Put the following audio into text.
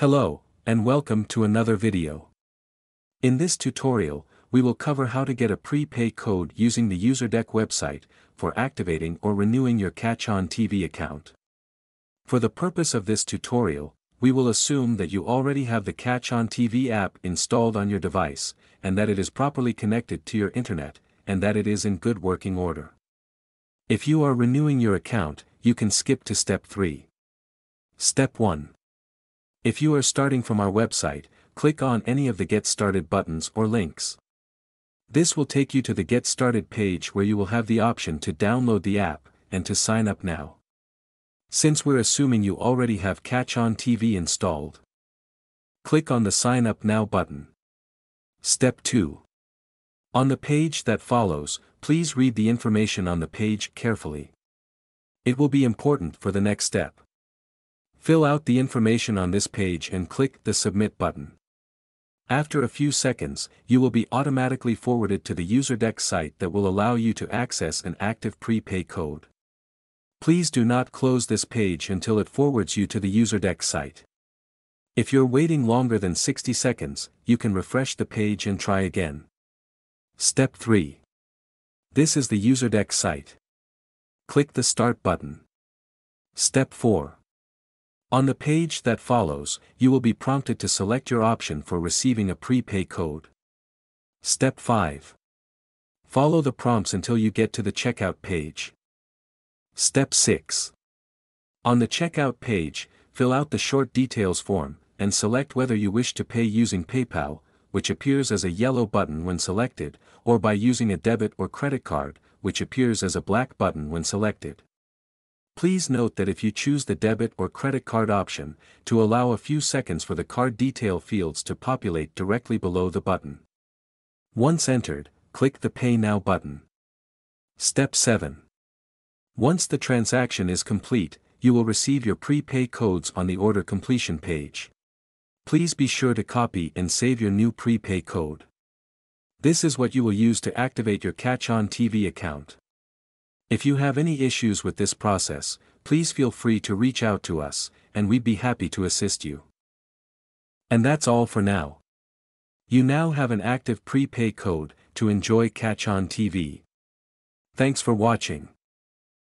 Hello, and welcome to another video. In this tutorial, we will cover how to get a prepay code using the UserDeck website, for activating or renewing your CatchOn TV account. For the purpose of this tutorial, we will assume that you already have the CatchOn TV app installed on your device, and that it is properly connected to your internet, and that it is in good working order. If you are renewing your account, you can skip to step 3. Step 1. If you are starting from our website, click on any of the Get Started buttons or links. This will take you to the Get Started page where you will have the option to download the app, and to sign up now. Since we're assuming you already have CatchOn TV installed, click on the Sign Up Now button. Step 2. On the page that follows, please read the information on the page carefully. It will be important for the next step. Fill out the information on this page and click the Submit button. After a few seconds, you will be automatically forwarded to the UserDeck site that will allow you to access an active prepay code. Please do not close this page until it forwards you to the UserDeck site. If you're waiting longer than 60 seconds, you can refresh the page and try again. Step 3. This is the UserDeck site. Click the Start button. Step 4. On the page that follows, you will be prompted to select your option for receiving a prepay code. Step 5. Follow the prompts until you get to the checkout page. Step 6. On the checkout page, fill out the short details form, and select whether you wish to pay using PayPal, which appears as a yellow button when selected, or by using a debit or credit card, which appears as a black button when selected. Please note that if you choose the debit or credit card option, to allow a few seconds for the card detail fields to populate directly below the button. Once entered, click the Pay Now button. Step 7. Once the transaction is complete, you will receive your prepay codes on the order completion page. Please be sure to copy and save your new prepay code. This is what you will use to activate your CatchOn TV account. If you have any issues with this process, please feel free to reach out to us, and we'd be happy to assist you. And that's all for now. You now have an active prepay code to enjoy CatchOn TV. Thanks for watching.